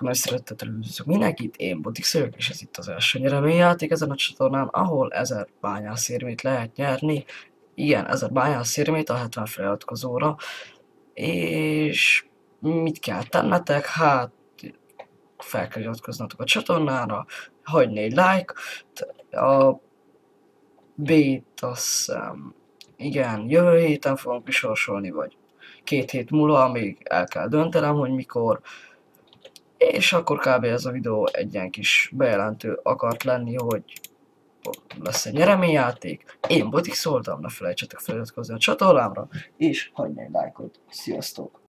nagy szeretettel üdvözlök mindenkit, én Botix vagyok, és ez itt az első nyereményjáték ezen a csatornán, ahol 1000 bányászérmét lehet nyerni. Igen, 1000 bányászérmét a 70 feliratkozóra. És mit kell tennetek? Hát fel kell iratkoznatok a csatornára, hagyni egy like, a B-t hiszem, igen, jövő héten fogunk kisorsolni, vagy két hét múlva, amíg el kell döntenem, hogy mikor. És akkor kb. ez a videó egy ilyen kis bejelentő akart lenni, hogy lesz egy nyereményjáték. Én Botik szóltam, ne felejtsetek feliratkozni a csatornámra, és hagyj egy lájkot. Sziasztok!